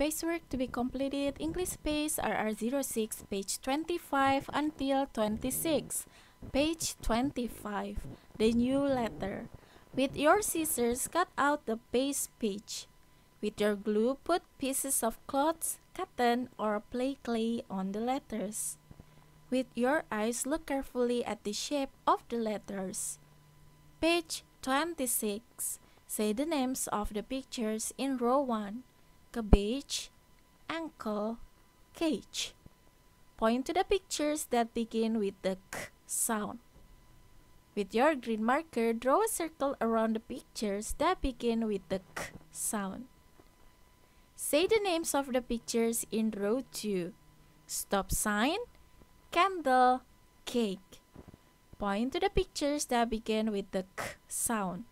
Spacework to be completed English PACE RR06 page 25 until 26. Page 25. The new letter. With your scissors cut out the base page. With your glue put pieces of cloth, cotton or play clay on the letters. With your eyes look carefully at the shape of the letters. Page 26. Say the names of the pictures in row 1 cabbage, ankle, cage. Point to the pictures that begin with the k sound. With your green marker, draw a circle around the pictures that begin with the k sound. Say the names of the pictures in row 2. Stop sign, candle, cake. Point to the pictures that begin with the k sound.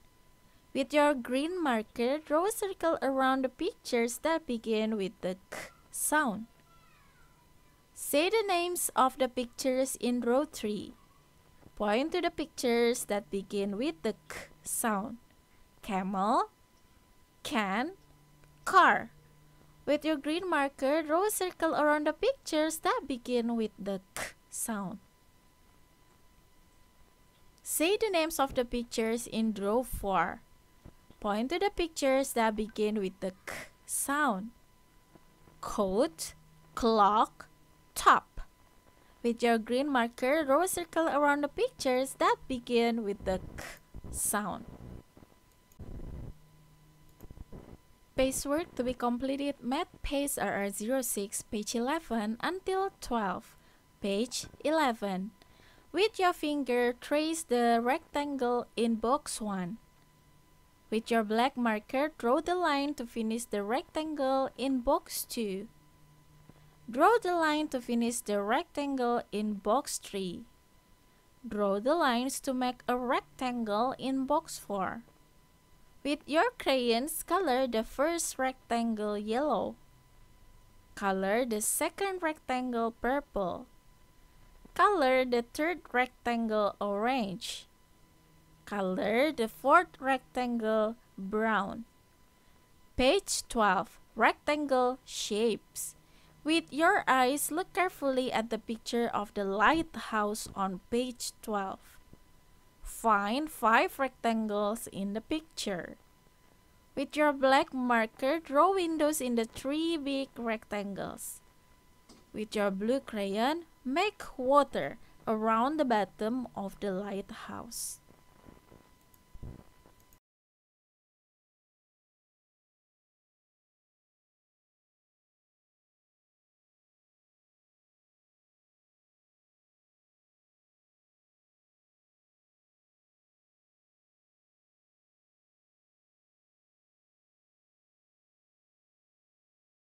With your green marker, draw a circle around the pictures that begin with the k sound. Say the names of the pictures in row 3. Point to the pictures that begin with the k sound. Camel, can, car. With your green marker, draw a circle around the pictures that begin with the k sound. Say the names of the pictures in row 4. Point to the pictures that begin with the k sound. Coat, clock, top. With your green marker, draw a circle around the pictures that begin with the k sound. Spacework to be completed Math Page RR06, page 11 until 12. Page 11. With your finger, trace the rectangle in box 1. With your black marker, draw the line to finish the rectangle in box 2. Draw the line to finish the rectangle in box 3. Draw the lines to make a rectangle in box 4. With your crayons, color the first rectangle yellow. Color the second rectangle purple. Color the third rectangle orange. Color the fourth rectangle brown. Page 12. Rectangle shapes. With your eyes, look carefully at the picture of the lighthouse on page 12. Find five rectangles in the picture. With your black marker, draw windows in the three big rectangles. With your blue crayon, make water around the bottom of the lighthouse.